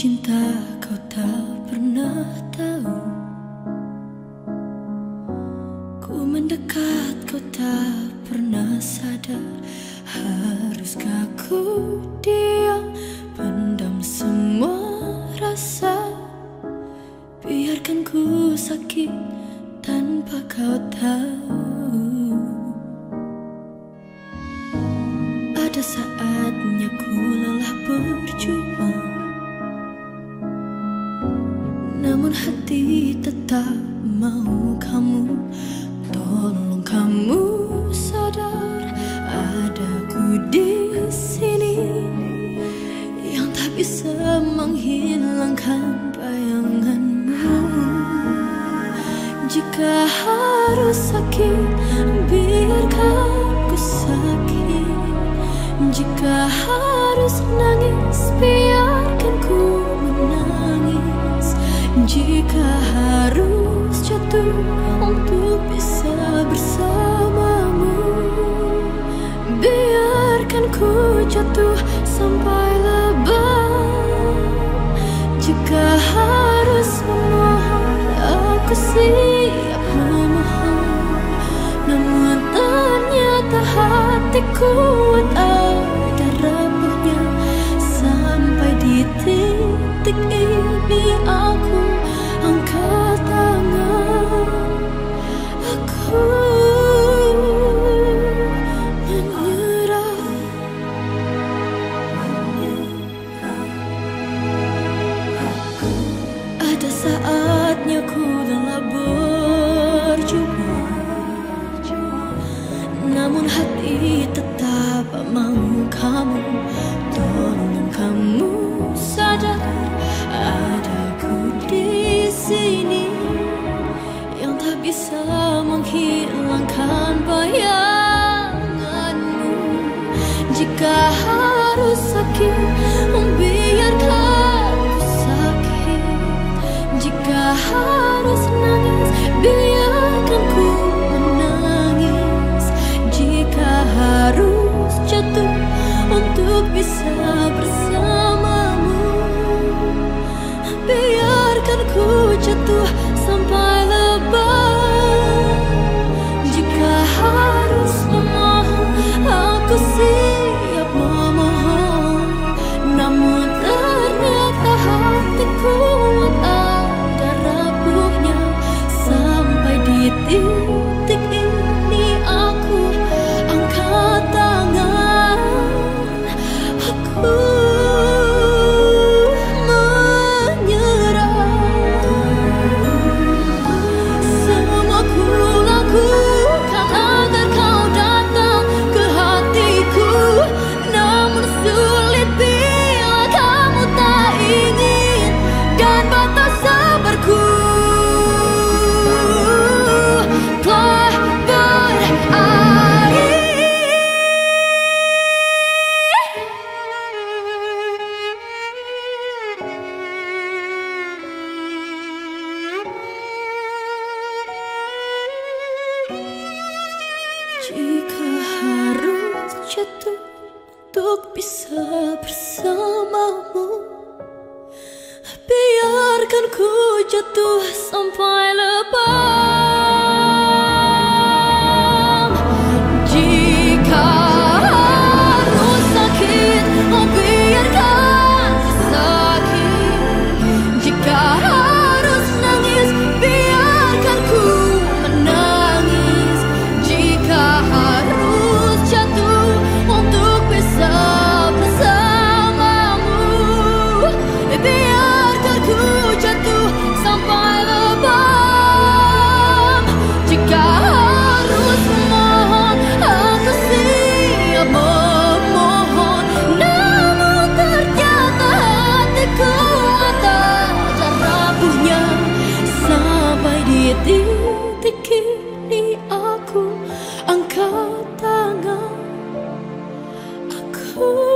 cinta kau tak pernah tahu. Ku mendekat kau tak pernah sadar. Haruskah ku diam pendam semua rasa? Biarkan ku sakit tanpa kau tahu. Ada saatnya ku lelah berjuang namun hati tetap mau kamu. Tolong kamu sadar Ada ku di sini Yang tak bisa menghilangkan bayanganmu. Jika harus sakit Biarkan ku sakit. Jika harus nangis Biarkan Biarkan ku jatuh sampai lebam Jika harus memohon aku siap memohon. Namun ternyata hatiku saatnya ku lelah berjuang Namun hati tetap mau kamu. Tolong kamu sadar Ada ku di sini Yang tak bisa menghilangkan bayanganmu. Jika ku Jika harus jatuh untuk bisa bersamamu Biarkan ku jatuh sampai Oh.